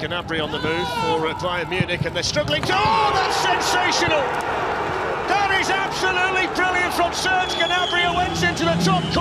Gnabry on the move for uh, Bayern Munich, and they're struggling to... Oh, that's sensational! That is absolutely brilliant from Serge Gnabry, who went into the top corner.